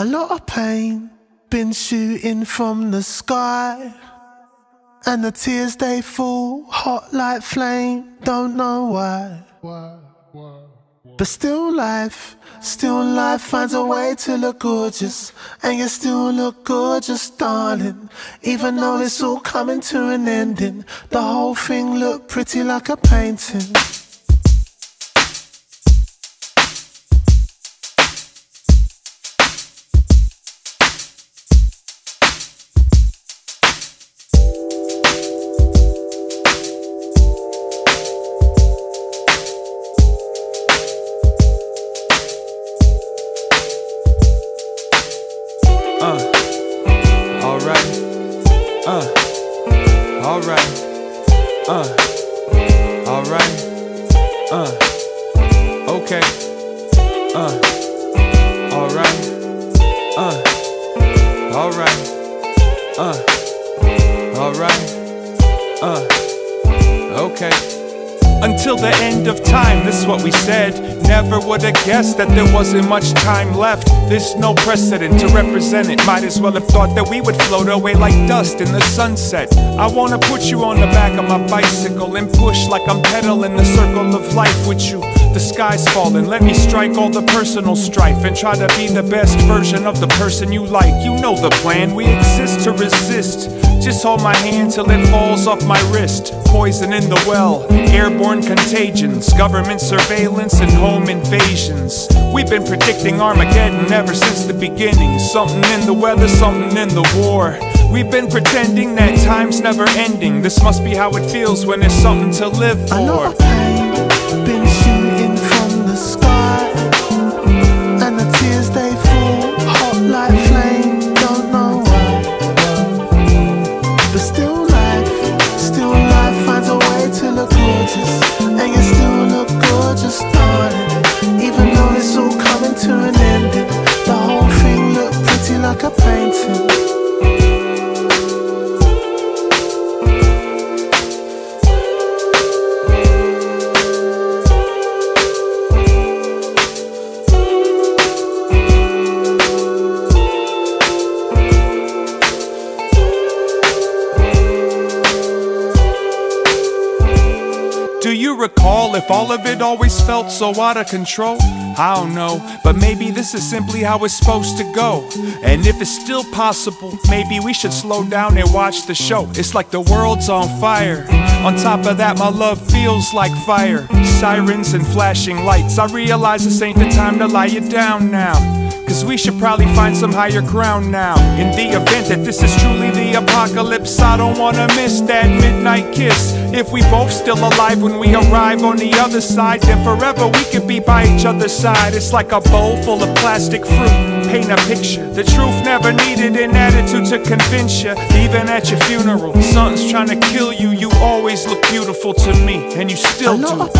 A lot of pain been shooting from the sky. And the tears they fall hot like flame, don't know why. But still life, still life finds a way to look gorgeous. And you still look gorgeous, darling. Even though it's all coming to an ending, the whole thing looked pretty like a painting. alright. Uh, alright. Uh, okay. Uh, alright. Uh, alright. Uh, alright. Uh, okay guess that there wasn't much time left. There's no precedent to represent it. Might as well have thought that we would float away like dust in the sunset. I wanna put you on the back of my bicycle and push like I'm pedaling the circle of life with you. The sky's falling, let me strike all the personal strife and try to be the best version of the person you like. You know the plan, we exist to resist. Just hold my hand till it falls off my wrist. Poison in the well, airborne contagions, government surveillance, and home invasions. We've been predicting Armageddon ever since the beginning. Something in the weather, something in the war. We've been pretending that time's never ending. This must be how it feels when there's something to live for. Recall if all of it always felt so out of control. I don't know, but maybe this is simply how it's supposed to go. And if it's still possible, maybe we should slow down and watch the show. It's like the world's on fire. On top of that, my love feels like fire. Sirens and flashing lights. I realize this ain't the time to lie you down now. Cause we should probably find some higher ground now. In the event that this is truly the apocalypse, I don't wanna miss that midnight kiss. If we both still alive when we arrive on the other side, then forever we could be by each other's side. It's like a bowl full of plastic fruit. Paint a picture. The truth never needed an attitude to convince you. Even at your funeral, something's trying to kill you. You always look beautiful to me, and you still do.